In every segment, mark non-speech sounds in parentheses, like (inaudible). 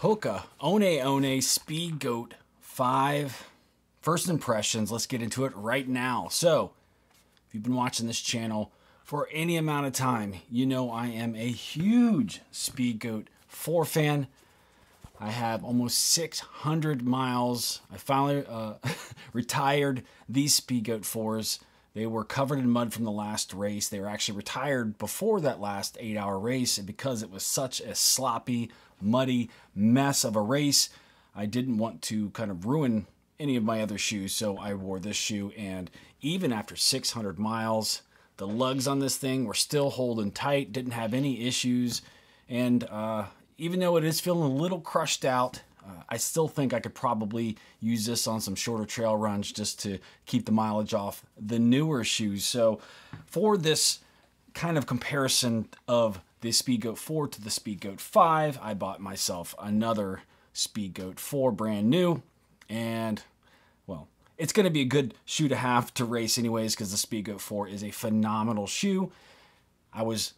Hoka One One Speedgoat 5. First impressions, let's get into it right now. So, if you've been watching this channel for any amount of time, you know I am a huge Speedgoat 4 fan. I have almost 600 miles. I finally uh, (laughs) retired these Speedgoat 4s. They were covered in mud from the last race. They were actually retired before that last eight hour race. And because it was such a sloppy, muddy mess of a race, I didn't want to kind of ruin any of my other shoes. So I wore this shoe. And even after 600 miles, the lugs on this thing were still holding tight, didn't have any issues. And uh, even though it is feeling a little crushed out, uh, I still think I could probably use this on some shorter trail runs just to keep the mileage off the newer shoes. So for this kind of comparison of the Speedgoat 4 to the Speedgoat 5, I bought myself another Speedgoat 4 brand new. And, well, it's going to be a good shoe to have to race anyways because the Speedgoat 4 is a phenomenal shoe. I was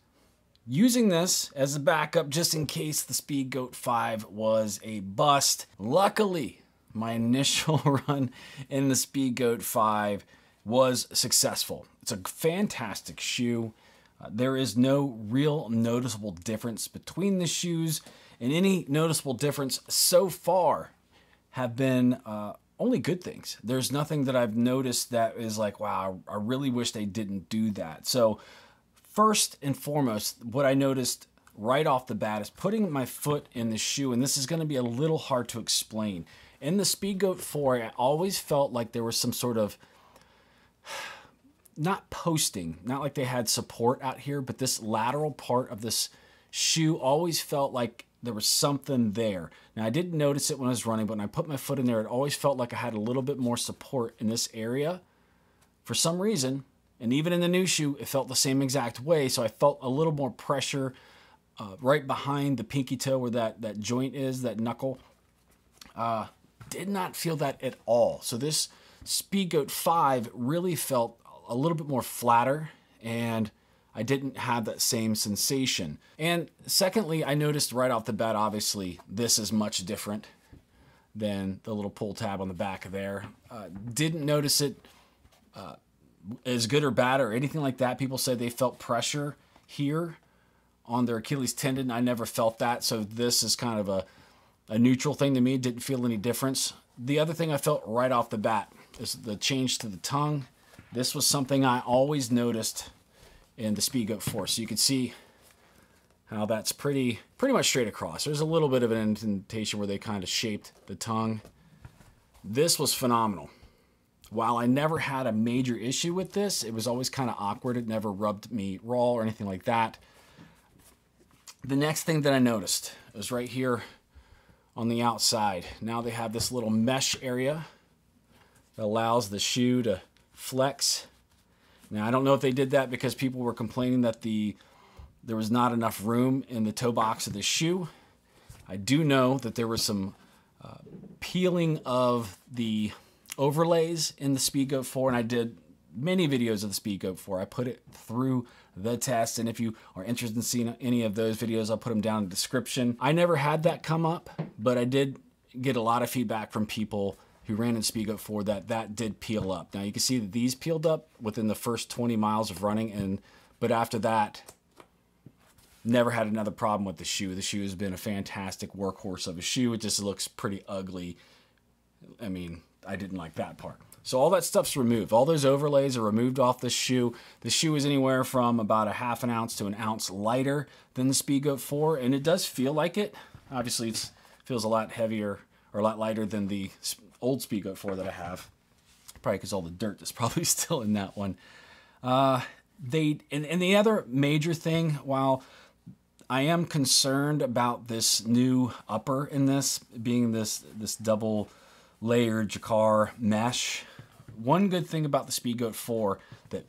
using this as a backup just in case the Speedgoat 5 was a bust. Luckily, my (laughs) initial run in the Speedgoat 5 was successful. It's a fantastic shoe. Uh, there is no real noticeable difference between the shoes, and any noticeable difference so far have been uh, only good things. There's nothing that I've noticed that is like, wow, I really wish they didn't do that. So First and foremost, what I noticed right off the bat is putting my foot in the shoe, and this is going to be a little hard to explain. In the Speedgoat 4, I always felt like there was some sort of (sighs) not posting, not like they had support out here, but this lateral part of this shoe always felt like there was something there. Now, I didn't notice it when I was running, but when I put my foot in there, it always felt like I had a little bit more support in this area. For some reason, and even in the new shoe, it felt the same exact way. So I felt a little more pressure uh, right behind the pinky toe where that, that joint is, that knuckle. Uh, did not feel that at all. So this Speedgoat 5 really felt a little bit more flatter and I didn't have that same sensation. And secondly, I noticed right off the bat, obviously, this is much different than the little pull tab on the back of there. Uh, didn't notice it uh, as good or bad or anything like that. People said they felt pressure here on their Achilles tendon. I never felt that. So this is kind of a, a neutral thing to me. Didn't feel any difference. The other thing I felt right off the bat is the change to the tongue. This was something I always noticed in the Speed Speedgoat 4. So you can see how that's pretty pretty much straight across. There's a little bit of an indentation where they kind of shaped the tongue. This was phenomenal. While I never had a major issue with this, it was always kind of awkward. It never rubbed me raw or anything like that. The next thing that I noticed was right here on the outside. Now they have this little mesh area that allows the shoe to flex. Now I don't know if they did that because people were complaining that the there was not enough room in the toe box of the shoe. I do know that there was some uh, peeling of the overlays in the Speedgoat 4, and I did many videos of the Speedgoat 4. I put it through the test, and if you are interested in seeing any of those videos, I'll put them down in the description. I never had that come up, but I did get a lot of feedback from people who ran in Speedgoat 4 that that did peel up. Now you can see that these peeled up within the first 20 miles of running, and but after that, never had another problem with the shoe. The shoe has been a fantastic workhorse of a shoe. It just looks pretty ugly. I mean, I didn't like that part. So all that stuff's removed. All those overlays are removed off this shoe. The shoe is anywhere from about a half an ounce to an ounce lighter than the Speedgoat 4, and it does feel like it. Obviously, it feels a lot heavier or a lot lighter than the old Speedgoat 4 that I have. Probably because all the dirt is (laughs) probably still in that one. Uh, they and, and the other major thing, while I am concerned about this new upper in this being this this double layered Jacquard mesh. One good thing about the Speedgoat 4 that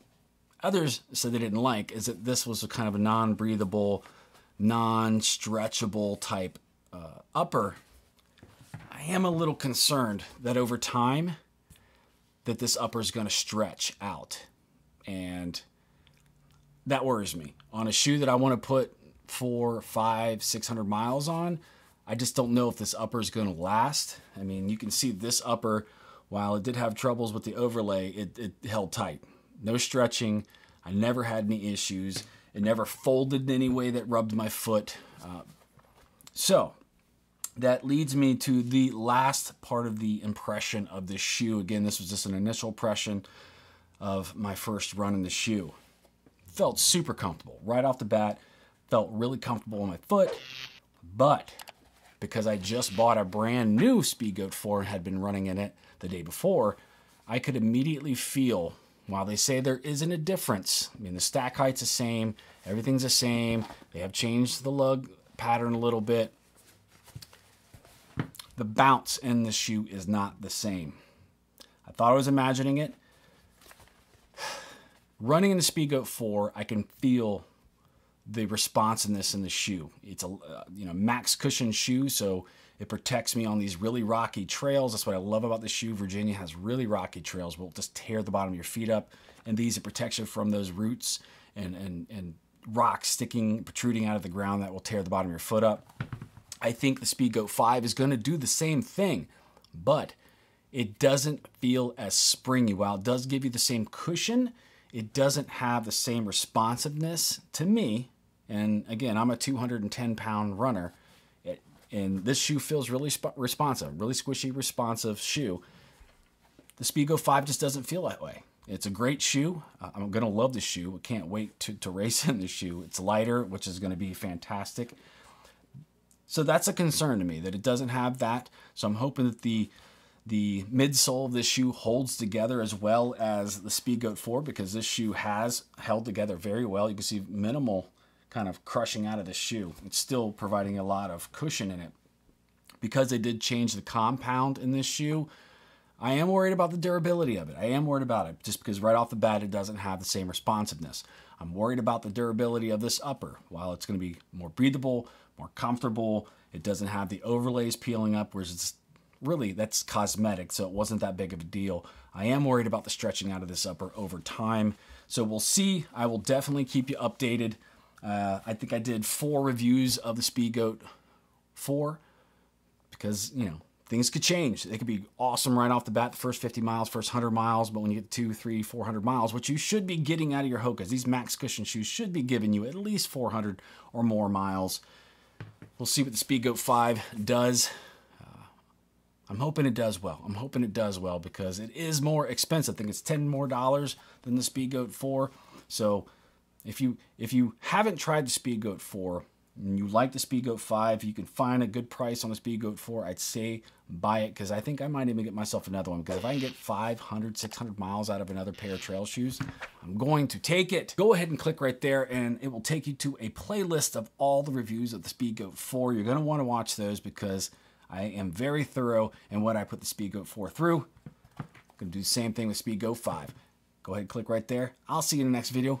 others said they didn't like is that this was a kind of a non-breathable, non-stretchable type uh, upper. I am a little concerned that over time that this upper is going to stretch out and that worries me on a shoe that I want to put four, five, six hundred miles on. I just don't know if this upper is going to last. I mean, you can see this upper, while it did have troubles with the overlay, it, it held tight. No stretching. I never had any issues. It never folded in any way that rubbed my foot. Uh, so that leads me to the last part of the impression of this shoe. Again, this was just an initial impression of my first run in the shoe. Felt super comfortable right off the bat. Felt really comfortable on my foot, but because I just bought a brand new Speedgoat 4 and had been running in it the day before, I could immediately feel, while they say there isn't a difference, I mean, the stack height's the same, everything's the same, they have changed the lug pattern a little bit. The bounce in the shoe is not the same. I thought I was imagining it. (sighs) Running in the Speedgoat 4, I can feel the responsiveness in the shoe. It's a uh, you know max cushion shoe, so it protects me on these really rocky trails. That's what I love about the shoe. Virginia has really rocky trails. Will just tear the bottom of your feet up, and these it protects you from those roots and and and rocks sticking protruding out of the ground that will tear the bottom of your foot up. I think the Speedgoat 5 is going to do the same thing, but it doesn't feel as springy. While it does give you the same cushion, it doesn't have the same responsiveness to me. And again, I'm a 210 pound runner, and this shoe feels really responsive, really squishy, responsive shoe. The Speedgoat 5 just doesn't feel that way. It's a great shoe. I'm going to love the shoe. I can't wait to, to race (laughs) in the shoe. It's lighter, which is going to be fantastic. So that's a concern to me that it doesn't have that. So I'm hoping that the the midsole of this shoe holds together as well as the Speedgoat 4 because this shoe has held together very well. You can see minimal kind of crushing out of the shoe. It's still providing a lot of cushion in it. Because they did change the compound in this shoe, I am worried about the durability of it. I am worried about it just because right off the bat it doesn't have the same responsiveness. I'm worried about the durability of this upper. While it's going to be more breathable, more comfortable, it doesn't have the overlays peeling up, whereas it's really that's cosmetic, so it wasn't that big of a deal. I am worried about the stretching out of this upper over time. So we'll see. I will definitely keep you updated. Uh, I think I did four reviews of the Speedgoat 4 because, you know, things could change. They could be awesome right off the bat, the first 50 miles, first 100 miles, but when you get two, three, 400 miles, which you should be getting out of your Hokas, these max cushion shoes should be giving you at least 400 or more miles. We'll see what the Speedgoat 5 does. I'm hoping it does well. I'm hoping it does well because it is more expensive. I think it's 10 more dollars than the Speedgoat 4. So if you if you haven't tried the Speedgoat 4 and you like the Speedgoat 5, you can find a good price on the Speedgoat 4, I'd say buy it because I think I might even get myself another one because if I can get 500, 600 miles out of another pair of trail shoes, I'm going to take it. Go ahead and click right there and it will take you to a playlist of all the reviews of the Speedgoat 4. You're going to want to watch those because I am very thorough in what I put the Speedgoat 4 through. I'm going to do the same thing with Speedgoat 5. Go ahead and click right there. I'll see you in the next video.